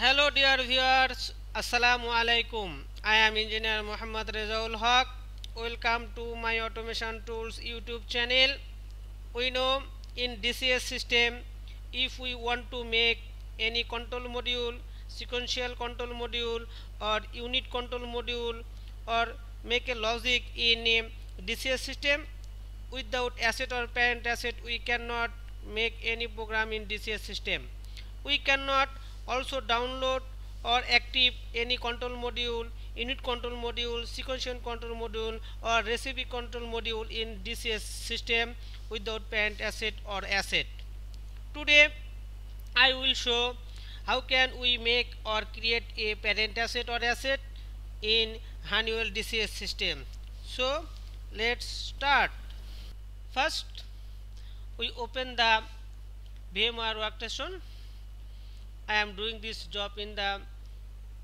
Hello dear viewers, Assalamu alaikum. I am engineer Muhammad Rezaul Haq. Welcome to my automation tools YouTube channel. We know in DCS system if we want to make any control module, sequential control module or unit control module or make a logic in a DCS system without asset or parent asset we cannot make any program in DCS system. We cannot also download or active any control module, unit control module, sequential control module or recipe control module in DCS system without parent asset or asset. Today I will show how can we make or create a parent asset or asset in Honeywell DCS system. So let's start. First we open the VMware workstation I am doing this job in the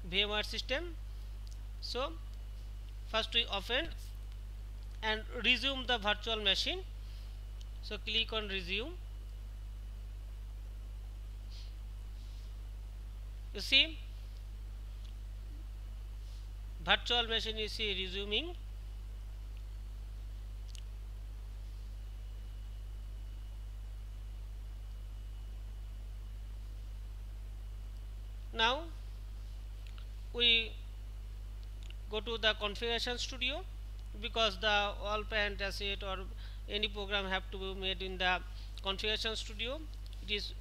VMware system. So first we open and resume the virtual machine. So click on resume. You see virtual machine you see resuming now we go to the configuration studio because the all parent asset or any program have to be made in the configuration studio. It is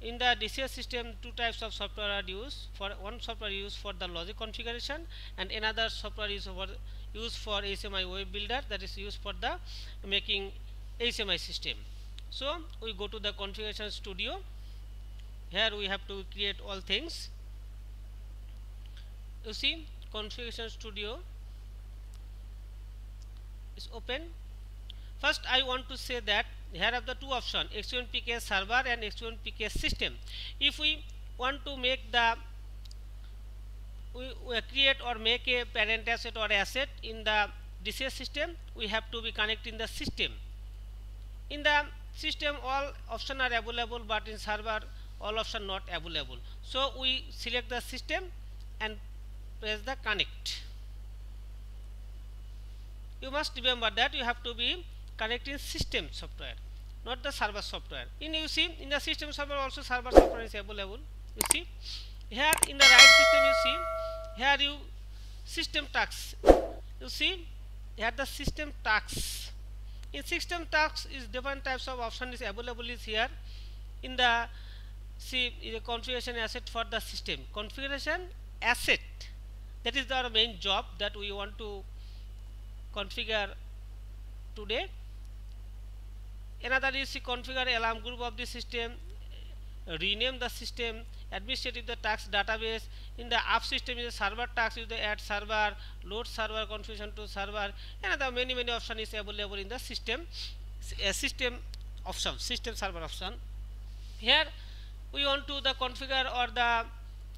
in the DCS system two types of software are used for one software is used for the logic configuration and another software is for used for HMI web builder that is used for the making HMI system. So we go to the configuration studio here we have to create all things. You see configuration studio is open. First I want to say that here are the two options x1pk server and x1pk system. If we want to make the we, we create or make a parent asset or asset in the DCS system we have to be connecting the system. In the system all options are available but in server all options not available. So we select the system and press the connect. You must remember that you have to be connecting system software not the server software. In you see in the system software also server software is available. You see here in the right system you see here you system tax. You see here the system tax. In system tax is different types of option is available is here. In the see is a configuration asset for the system. Configuration asset that is our main job that we want to configure today. Another is to configure alarm group of the system rename the system administrative the tax database. In the app system is the server tax is the add server load server configuration to server. Another many many option is available in the system uh, system option system server option. Here we want to the configure or the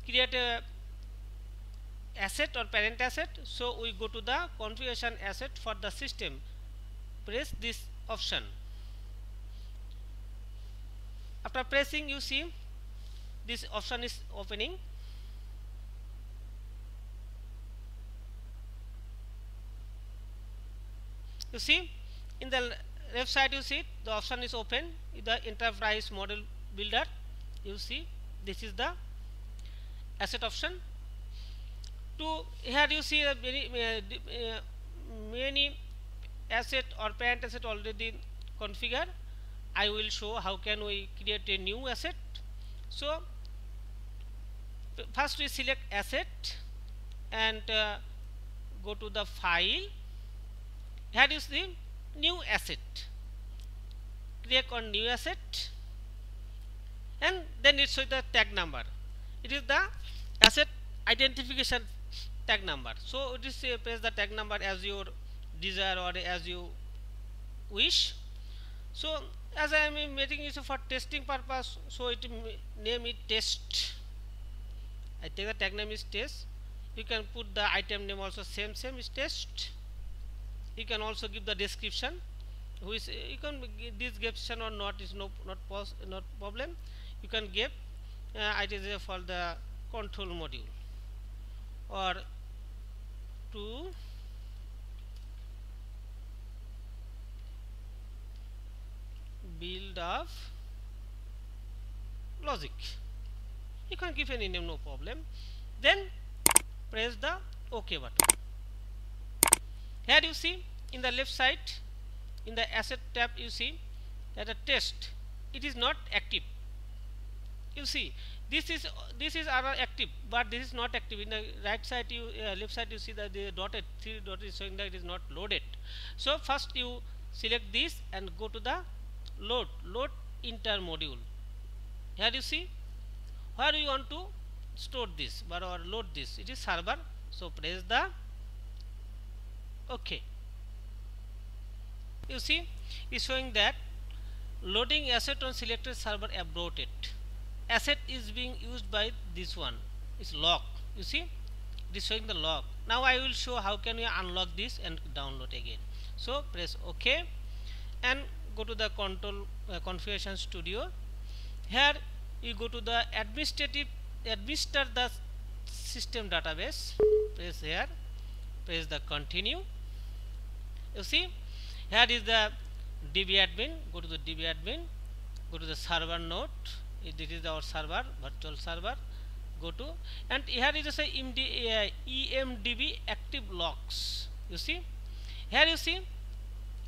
create a asset or parent asset. So we go to the configuration asset for the system. Press this option. After pressing you see this option is opening. You see in the left side you see the option is open. The enterprise model builder you see this is the asset option. To here you see a very uh, many asset or parent asset already configured. I will show how can we create a new asset. So first we select asset and uh, go to the file. Here is the new asset. Click on new asset and then it shows the tag number. It is the asset identification tag number. So it is uh, the tag number as your desire or as you wish. So as I am making it for testing purpose so it name it test. I take the tag name is test. You can put the item name also same same is test. You can also give the description which you can give this description or not is no not pos not problem you can give uh, it is for the control module. Or to build of logic. You can give any name no problem. Then press the ok button. Here you see in the left side in the asset tab you see that the test it is not active you see this is this is our active but this is not active. In the right side you uh, left side you see that the dotted three dot is showing that it is not loaded. So first you select this and go to the load load inter module here you see where you want to store this or load this. It is server so press the ok you see is showing that loading asset on selected server aborted asset is being used by this one. Is lock. You see? It is showing the lock. Now I will show how can we unlock this and download again. So press ok and go to the control uh, configuration studio. Here you go to the administrative administer the system database. Press here. Press the continue. You see? Here is the db admin. Go to the db admin. Go to the server node this is our server virtual server go to. And here is a MD, uh, emdb active logs you see? Here you see?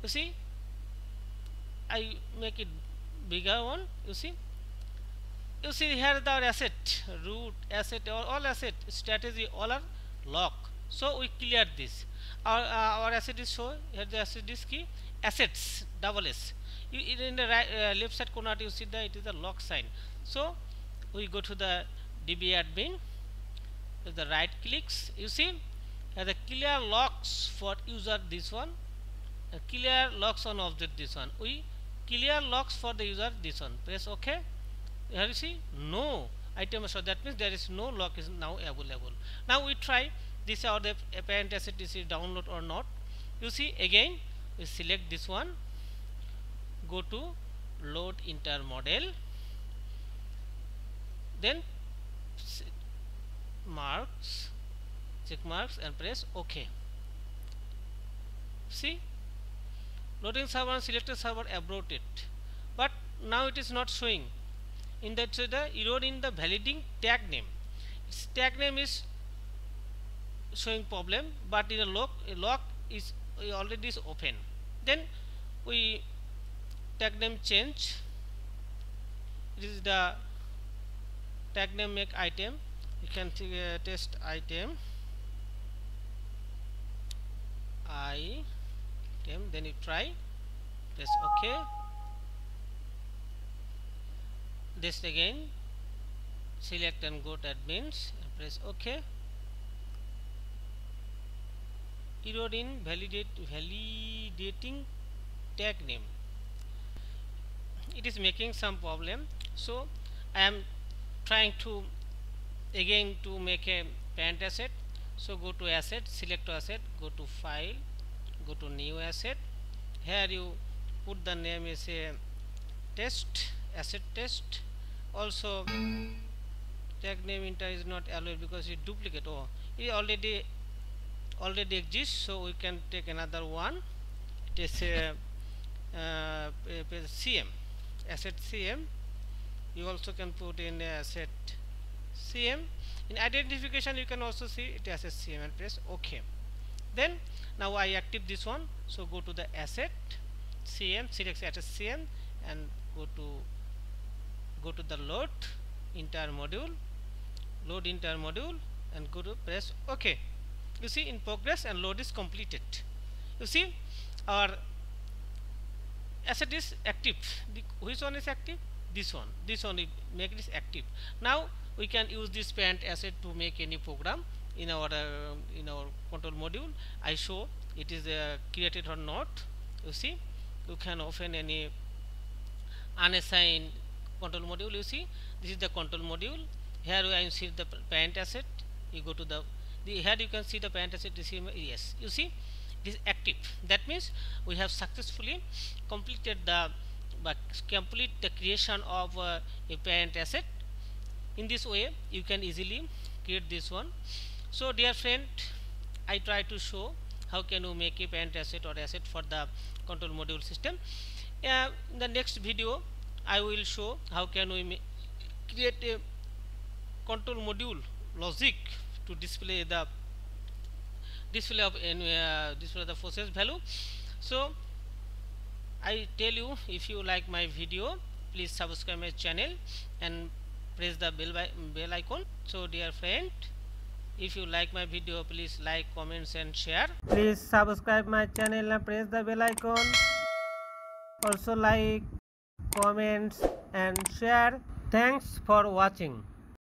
You see? I make it bigger one. You see? You see here the asset root asset or all asset strategy all are lock so we clear this. Our, uh, our asset is show here the asset is key assets double s. You in the right uh, left side corner you see that it is a lock sign. So we go to the db admin the right clicks. You see the clear locks for user this one. Clear locks on object this one. We clear locks for the user this one. Press ok. Here you see no. Item so that means there is no lock is now available. Now we try this or the apparent asset is download or not. You see again we select this one. Go to load inter model. Then marks check marks and press ok. See? Loading server selected server aborted but now it is not showing. In that so the error in the validating tag name. Its tag name is showing problem but in a lock a lock is already is open. Then we tag name change. This is the tag name make item. You can uh, test item. Item then you try. Press ok. This again. Select and go to admins press ok error in validate validating tag name. It is making some problem. So I am trying to again to make a parent asset. So go to asset select asset go to file go to new asset. Here you put the name as a test asset test. Also tag name enter is not allowed because it duplicate. Oh it already already exists so we can take another one. It is a, uh, cm asset cm you also can put in asset cm in identification you can also see it as a cm and press ok then now i active this one. So go to the asset cm select asset cm and go to go to the load inter module load inter module and go to press ok you see in progress and load is completed. You see our asset is active. The, which one is active? This one. This one make this active. Now we can use this parent asset to make any program in our uh, in our control module. I show it is uh, created or not. You see you can open any unassigned control module. You see this is the control module. Here I see the parent asset. You go to the, the here you can see the parent asset this yes. You see it is active. That means we have successfully completed the but complete the creation of uh, a parent asset. In this way you can easily create this one. So dear friend I try to show how can you make a parent asset or asset for the control module system. Uh, in the next video I will show how can we create a control module logic to display the display of uh, display the forces value. So I tell you if you like my video please subscribe my channel and press the bell, by, bell icon. So dear friend if you like my video please like comments and share. Please subscribe my channel and press the bell icon. Also like comments and share. Thanks for watching